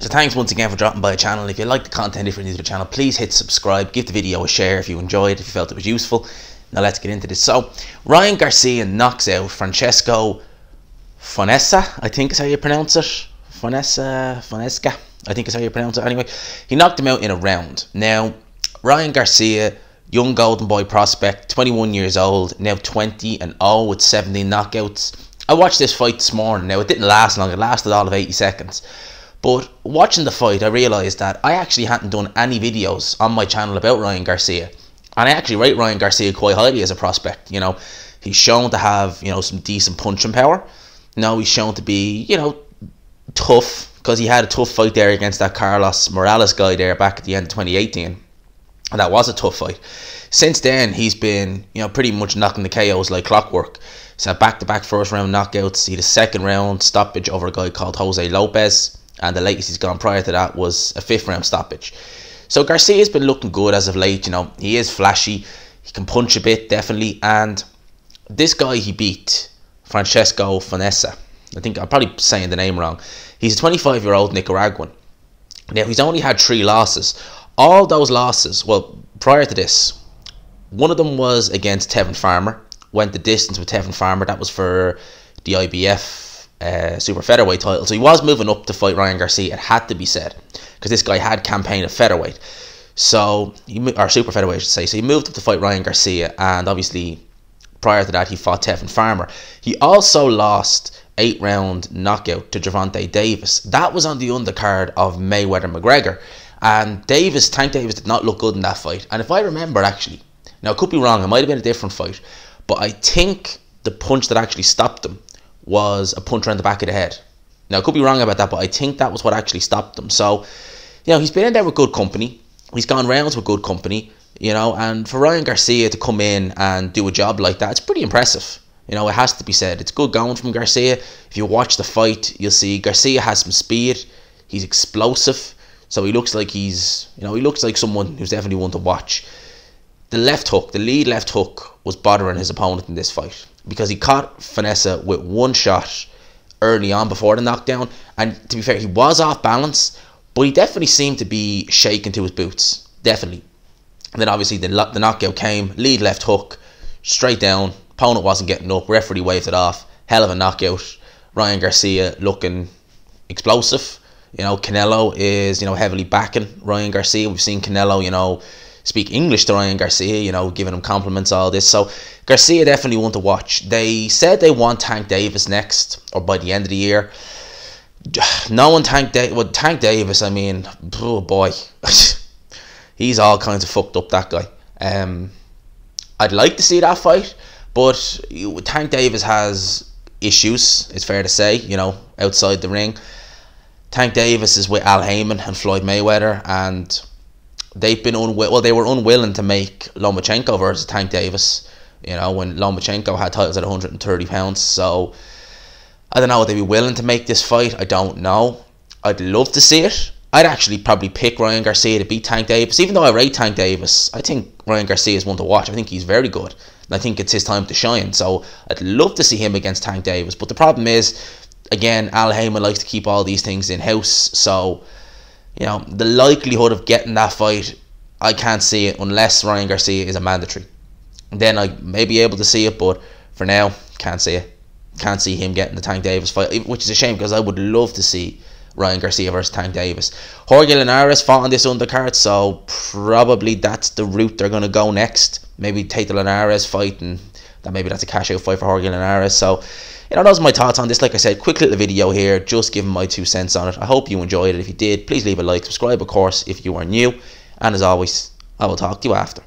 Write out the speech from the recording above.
So thanks once again for dropping by the channel. If you like the content, if you're new to the channel, please hit subscribe. Give the video a share if you enjoyed, if you felt it was useful. Now let's get into this. So Ryan Garcia knocks out Francisco Fonessa, I think is how you pronounce it. Fonessa, Fonesca, I think is how you pronounce it. Anyway, he knocked him out in a round. Now Ryan Garcia, young golden boy prospect, 21 years old, now 20 and 0 with 17 knockouts. I watched this fight this morning. Now it didn't last long; it lasted all of 80 seconds. But watching the fight, I realised that I actually hadn't done any videos on my channel about Ryan Garcia. And I actually rate Ryan Garcia quite highly as a prospect. You know, he's shown to have, you know, some decent punching power. Now he's shown to be, you know, tough because he had a tough fight there against that Carlos Morales guy there back at the end of 2018. And that was a tough fight. Since then, he's been, you know, pretty much knocking the KOs like clockwork. So back to back first round knockouts. He had a second round stoppage over a guy called Jose Lopez and the latest he's gone prior to that was a fifth round stoppage. So Garcia's been looking good as of late. You know, he is flashy. He can punch a bit, definitely. And this guy he beat, Francisco Fonessa. I think I'm probably saying the name wrong. He's a 25 year old Nicaraguan. Now he's only had three losses. All those losses, well, prior to this, one of them was against Tevin Farmer. Went the distance with Tevin Farmer. That was for the IBF uh, super featherweight title. So he was moving up to fight Ryan Garcia. It had to be said because this guy had campaigned at featherweight. So he or super featherweight, I should say. So he moved up to fight Ryan Garcia, and obviously prior to that he fought Tevin Farmer. He also lost eight round knockout to Gervonta Davis. That was on the undercard of Mayweather McGregor, and Davis, Tank Davis, did not look good in that fight. And if I remember, actually, now I could be wrong. It might have been a different fight, but I think the punch that actually stopped him was a punch around the back of the head. Now, I could be wrong about that, but I think that was what actually stopped him. So, you know, he's been in there with good company. He's gone rounds with good company, you know, and for Ryan Garcia to come in and do a job like that, it's pretty impressive. You know, it has to be said. It's good going from Garcia. If you watch the fight, you'll see Garcia has some speed. He's explosive. So he looks like he's, you know, he looks like someone who's definitely one to watch. The left hook, the lead left hook, was bothering his opponent in this fight because he caught Fonessa with one shot early on before the knockdown. And to be fair, he was off balance, but he definitely seemed to be shaking to his boots. Definitely. And then obviously the, the knockout came, lead left hook, straight down. Opponent wasn't getting up. Referee waved it off. Hell of a knockout. Ryan Garcia looking explosive. You know, Canelo is, you know, heavily backing Ryan Garcia. We've seen Canelo, you know, speak English to Ryan Garcia, you know, giving him compliments, all this. So Garcia definitely want to watch. They said they want Tank Davis next or by the end of the year. No one Tank Davis. Well, Tank Davis, I mean, oh boy, he's all kinds of fucked up. That guy. Um, I'd like to see that fight, but Tank Davis has issues. It's fair to say, you know, outside the ring. Tank Davis is with Al Haymon and Floyd Mayweather, and they've been unwilling. Well, they were unwilling to make Lomachenko versus Tank Davis. You know, when Lomachenko had titles at 130 pounds. So I don't know. Would they be willing to make this fight? I don't know. I'd love to see it. I'd actually probably pick Ryan Garcia to beat Tank Davis. Even though I rate Tank Davis, I think Ryan Garcia is one to watch. I think he's very good. And I think it's his time to shine. So I'd love to see him against Tank Davis. But the problem is, again, Al Haymon likes to keep all these things in house. So you know, the likelihood of getting that fight, I can't see it unless Ryan Garcia is a mandatory. Then I may be able to see it, but for now, can't see it. Can't see him getting the Tank Davis fight, which is a shame because I would love to see Ryan Garcia versus Tank Davis. Jorge Linares fought on this undercard, so probably that's the route they're going to go next. Maybe take the Linares fight, and that maybe that's a cash out fight for Jorge Linares. So you know, those are my thoughts on this. Like I said, quick little video here, just giving my two cents on it. I hope you enjoyed it. If you did, please leave a like, subscribe, of course, if you are new. And as always, I will talk to you after.